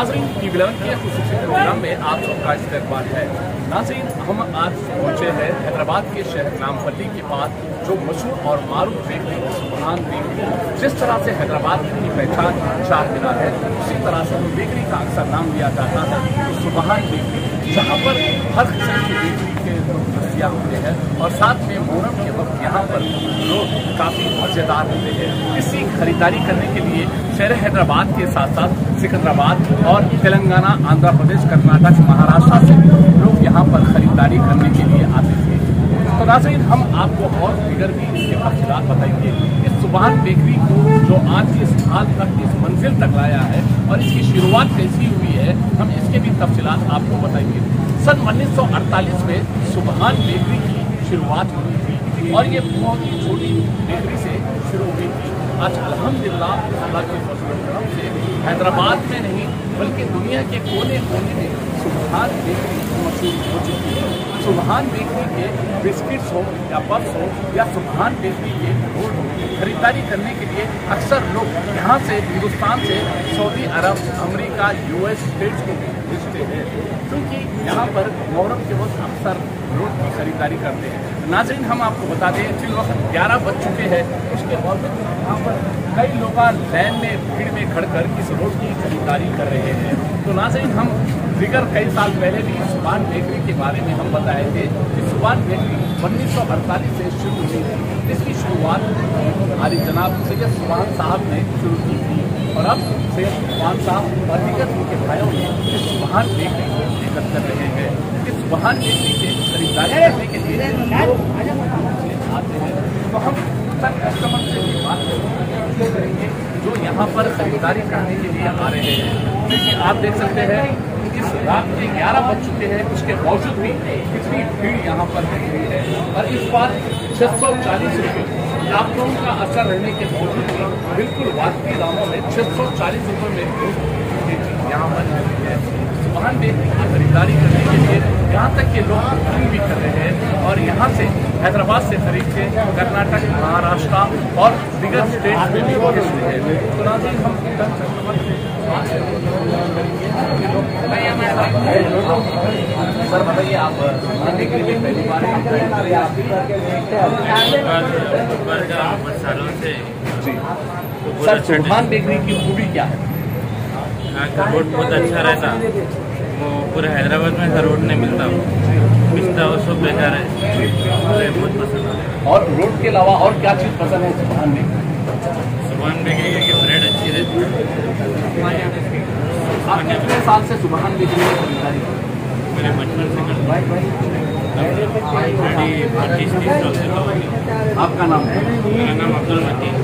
नाजरीन TV eleven के खुसूसी programme में आप सबका इस्तेमाल है। नाजरीन, हम आज पहुँचे हैं हैदराबाद के शहर नामपल्ली के पास, जो मशहूर और मारूफ बेकरी सुबहान बेकरी जिस तरह से हैदराबाद की पहचान चार मिला है, उसी तरह से बेकरी का अक्सर नाम लिया जाता है। सुबहान बेकरी जहाँ पर हर किस्म की बेकरी के दस्तियाब होते हैं और साथ में मुहर्रम के वक्त यहाँ पर लोग काफ़ी मज़ेदार होते हैं। इसकी खरीदारी करने के लिए शहर हैदराबाद के साथ साथ सिकंदराबाद और तेलंगाना, आंध्र प्रदेश, कर्नाटक, महाराष्ट्र से लोग यहाँ पर खरीदारी करने के लिए आते थे तो नाजरीन, हम आपको और फिगर भी इसके तफसीत बताएँगे। इस सुबहान बेकरी को जो आज इस हाल तक इस मंजिल तक लाया है और इसकी शुरुआत कैसी हुई है, हम इसके भी तफसीत आपको बताएँगे। सन 1948 में सुबहान बेकरी की शुरुआत हुई थी और ये बहुत ही छोटी बेकरी से शुरू हुई थी। आज अलहमदिल्ला अल्लाह के से हैदराबाद में नहीं, बल्कि दुनिया के कोने कोने में सुबहान बेकरी मशहूर हो चुकी है। सुबहान बेकरी के बिस्किट्स हो या पफ्स हो या सुबहान बेकरी के रोल हो, खरीदारी करने के लिए अक्सर लोग यहाँ से हिंदुस्तान से Saudi Arab, America, US states को भेजते हैं, क्योंकि यहाँ पर मुहर्रम के वक्त अक्सर रोड की खरीदारी करते हैं। नाजरीन, हम आपको बता दें, फिर वक्त ग्यारह बज चुके हैं उसके बावजूद यहाँ पर कई लोग लाइन में, भीड़ में खड़कर इस रोड की खरीदारी कर रहे हैं। तो नाजरीन हम फिगर कई साल पहले भी सुबान बेकरी के बारे में हम बताए थे कि सुबान बेकरी उन्नीस सौ अड़तालीस से शुरू हुई थी इसकी शुरुआत हमारी जनाब सैयद सुबान साहब ने शुरू की थी और अब सैयद सुबान साहब और दीगर उनके भाइयों ने इस सुबहान बेकरी को लेकर कर रहे हैं। इस सुबहान बेकरी के खरीदारी करने के लिए आते हैं। तो हम कस्टमर से बात करेंगे। जो यहाँ पर खरीदारी करने के लिए आ रहे हैं। क्योंकि आप देख सकते हैं इस रात के ग्यारह बज चुके हैं, उसके बावजूद भी कितनी भीड़ यहाँ पर लगी हुई है। और इस बार छह सौ चालीस रुपये। लॉकडाउन का असर रहने के बावजूद भी बिल्कुल वाजबी दामों में छह सौ चालीस रुपये में यहाँ पर है। वाहन की खरीदारी करने के लिए यहाँ तक के लोग बुकिंग भी कर रहे हैं और यहाँ से हैदराबाद से खरीद के कर्नाटक महाराष्ट्र और दीगर स्टेट में भी हैं। तो नाजिन हम सर बताइए आप खाने के लिए पहली बार सालों से जी। सर बेकरी की खूबी क्या है? रोड बहुत अच्छा रहता। वो पूरे हैदराबाद में ऐसा रोड नहीं मिलता। पिस्ता वो सब बेकार है। मुझे बहुत पसंद है। और रोड के अलावा और क्या चीज़ पसंद है सुरहान बेकरी सुबह बेकरी की ब्रेड अच्छी रहती है कितने साल से सुबहान बेकरी में खरीदारी मेरे बचपन से। आपका नाम? है मेरा नाम अब्दुल मतीन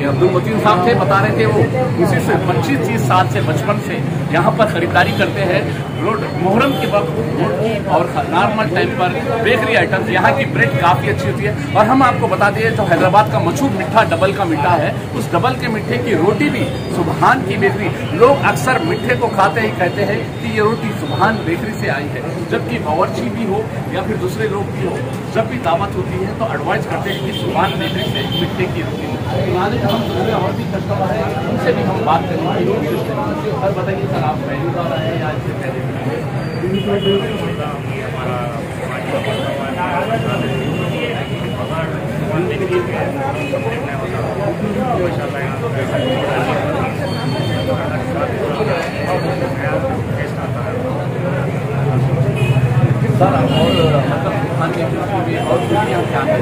ये अब्दुल मतीन साहब थे बता रहे थे वो। उसी से पच्चीस तीस साल से बचपन से यहाँ पर खरीदारी करते हैं। रोड मुहर्रम के वक्त और नॉर्मल टाइम पर बेकरी आइटम्स यहाँ की ब्रेड काफ़ी अच्छी होती है। और हम आपको बता दें, जो हैदराबाद का मशहूर मिठा डबल का मिठा है, उस डबल के मिठे की रोटी भी सुबहान की बेकरी लोग अक्सर मिठे को खाते ही कहते हैं कि ये रोटी सुबहान बेकरी से आई है। जबकि बावर्ची भी हो या फिर दूसरे लोग भी हो, जब भी दावत होती है तो एडवाइस करते हैं कि सुबहान बेकरी से मिठे की रोटी हम दूसरे और भी कस्टमर हैं, उनसे भी हम बात करेंगे और बताइए, सर, आप पहली बार आए या इससे पहले सर और मतलब खाने की और दुनिया क्या है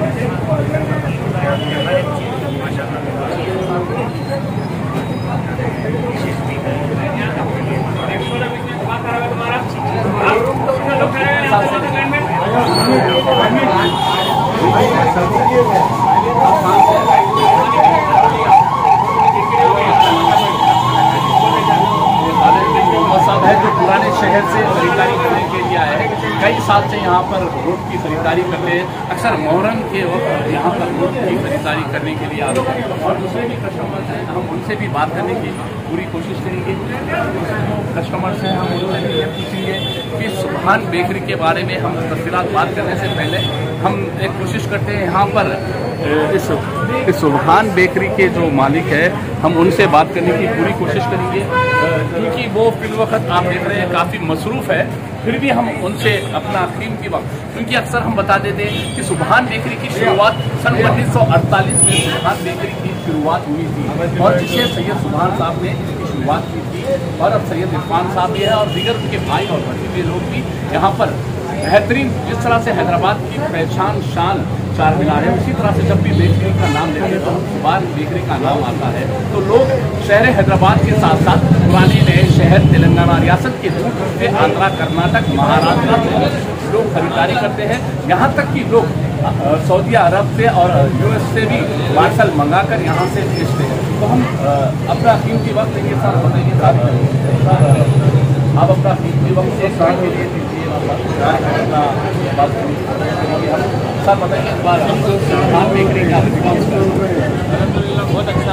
साहब है जो पुराने शहर से खरीदारी करने के लिए आए हैं। कई साल से यहाँ पर रोड की खरीदारी करते हैं। अक्सर मोहरम के वक्त यहाँ पर रोड की खरीदारी करने के लिए आते हैं। और दूसरे भी कस्टमर्स हैं। हम उनसे भी बात करने की पूरी कोशिश करेंगे। कस्टमर्स हैं हम उनसे भी ये पूछेंगे कि सुबहान बेकरी के बारे में हम तफसीत बात करने से पहले हम एक कोशिश करते हैं यहाँ पर इस सुबहान बेकरी के जो मालिक है, हम उनसे बात करने की पूरी कोशिश करेंगे। क्योंकि वो फिल वक्त आप देख रहे हैं काफ़ी मसरूफ़ है, फिर भी हम उनसे अपना कीमती वक्त क्योंकि अक्सर हम बता देते हैं कि सुबहान बेकरी की शुरुआत सन उन्नीस सौ अड़तालीस में सुबहान बेकरी की शुरुआत हुई थी। और जिसे सैयद सुबहान साहब ने इसकी शुरुआत की थी। और अब सैयद इरफान साहब भी है और दीगर उनके भाई और भतीजे लोग भी यहाँ पर बेहतरीन, जिस तरह से हैदराबाद की पहचान शान चार मीनार है, उसी तरह से जब भी बेकरी का नाम लेते हैं तो सुबान बेकरी का नाम आता है। तो लोग शहर हैदराबाद के साथ साथ पुराने नए शहर, तेलंगाना, रियासत के दूर से आंध्रा कर्नाटक महाराष्ट्र से लोग खरीदारी करते हैं। यहाँ तक कि लोग सऊदी अरब से और यूएस से भी पार्सल मंगाकर यहाँ से भेजते हैं। तो हम अपना कीमती वक्त देंगे सर बताइए आप अपना वक्त एक साल के लिए बताइए बेकरी रिस्पॉन्स बहुत अच्छा।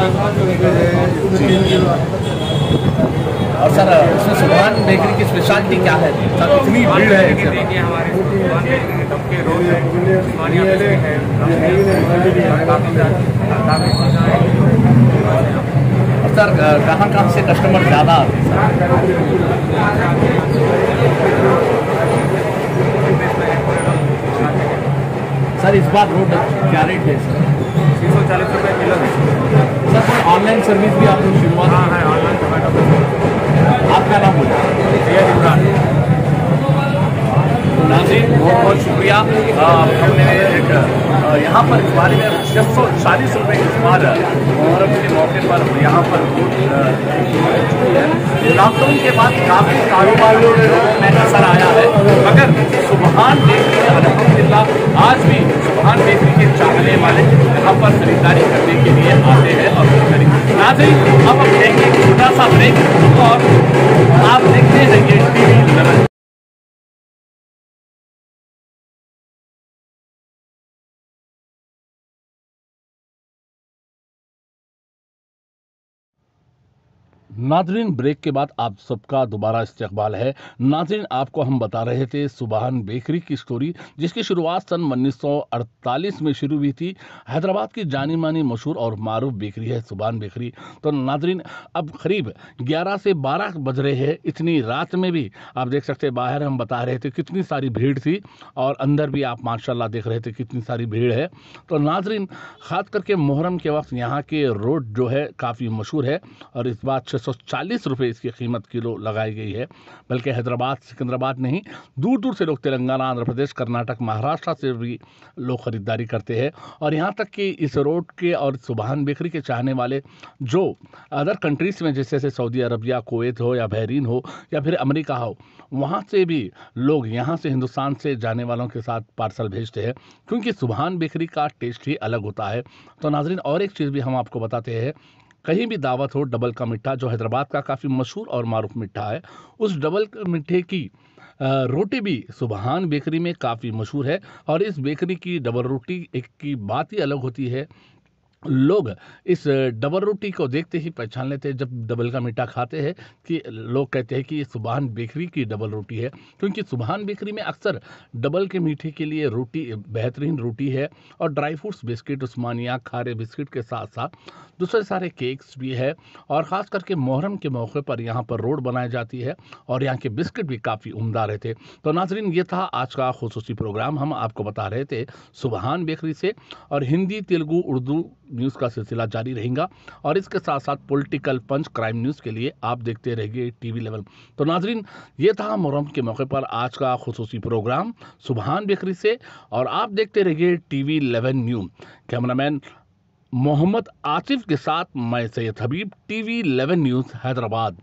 और सर उसमें सुबहान बेकरी की स्पेशलिटी क्या है? सर इतनी भीड़ है देखिए हमारे के रोल है काफ़ी सर कहाँ कहाँ से कस्टमर ज़्यादा आते हैं? सर इस बार रोड क्या रेट है सर? छः सौ चालीस रुपये किलो है सर ऑनलाइन सर्विस भी आपने शुरुआत हाँ। है ऑनलाइन आपका नाम बोलिए बहुत बहुत शुक्रिया। हमने एक यहाँ पर इस बारे में छः सौ चालीस रुपये इस बार मुहर्रम के मौके पर यहाँ पर लॉकडाउन के बाद काफ़ी कारोबार में असर आया है। मगर सुबहान बेकरी अलहमदिल्ला आज भी सुबहान बेकरी के चाहने वाले यहाँ पर खरीदारी करने के लिए आते हैं और खरीदारी नाजिर अब हम छोटा सा ब्रेक और आप देखते रहिए टीवी नाजरीन, ब्रेक के बाद आप सबका दोबारा इस्तेबाल है। नाजरीन, आपको हम बता रहे थे सुबहान बेकरी की स्टोरी, जिसकी शुरुआत सन 1948 में शुरू हुई थी। हैदराबाद की जानी मानी मशहूर और मरूफ बेकरी है सुबहान बेकरी। तो नाजरीन, अब करीब 11 से 12 बज रहे हैं, इतनी रात में भी। आप देख सकते हैं, बाहर हम बता रहे थे कितनी सारी भीड़ थी और अंदर भी आप माशाला देख रहे थे कितनी सारी भीड़ है। तो नाजरीन, ख़ास करके मुहर्रम के वक्त यहाँ के रोड जो है काफ़ी मशहूर है और इस बात 140 रुपये इसकी कीमत किलो लगाई गई है। बल्कि हैदराबाद, सिकंदराबाद नहीं दूर दूर से लोग तेलंगाना, आंध्र प्रदेश, कर्नाटक, महाराष्ट्र से भी लोग ख़रीदारी करते हैं। और यहाँ तक कि इस रोड के और सुबहान बेकरी के चाहने वाले जो अदर कंट्रीज़ में जैसे जैसे सऊदी अरब या कोवैत हो या बहरीन हो या फिर अमेरिका हो, वहाँ से भी लोग यहाँ से हिंदुस्तान से जाने वालों के साथ पार्सल भेजते हैं। क्योंकि सुबहान बेकरी का टेस्ट ही अलग होता है। तो नाजरीन, और एक चीज़ भी हम आपको बताते हैं कहीं भी दावत हो, डबल का मिठा जो हैदराबाद का काफ़ी मशहूर और मरूफ मिठा है, उस डबल मिठे की रोटी भी सुबहान बेकरी में काफ़ी मशहूर है और इस बेकरी की डबल रोटी एक की बात ही अलग होती है। लोग इस डबल रोटी को देखते ही पहचान लेते हैं, जब डबल का मीठा खाते हैं, कि लोग कहते हैं कि ये सुबहान बेकरी की डबल रोटी है। क्योंकि सुबहान बेकरी में अक्सर डबल के मीठे के लिए रोटी, बेहतरीन रोटी है और ड्राई फ्रूट्स बिस्किट, उस्मानिया, खारे बिस्किट के साथ साथ दूसरे सारे केक्स भी है और ख़ास करके मुहर्रम के मौके पर यहाँ पर रोड बनाई जाती है और यहाँ के बिस्किट भी काफ़ी उम्दा रहते तो नाजरीन, ये था आज का खसूसी प्रोग्राम। हम आपको बता रहे थे सुबहान बेकरी से और हिंदी, तेलुगु, उर्दू न्यूज़ का सिलसिला जारी रहेगा और इसके साथ साथ पॉलिटिकल पंच क्राइम न्यूज़ के लिए आप देखते रहिए टीवी लेवल तो नाजरीन, ये था मुहर्रम के मौके पर आज का खसूसी प्रोग्राम सुबहान बेकरी से और आप देखते रहिए TV eleven news. Cameraman Mohammad Asif के साथ मैं Syed Habib, TV eleven news, Hyderabad.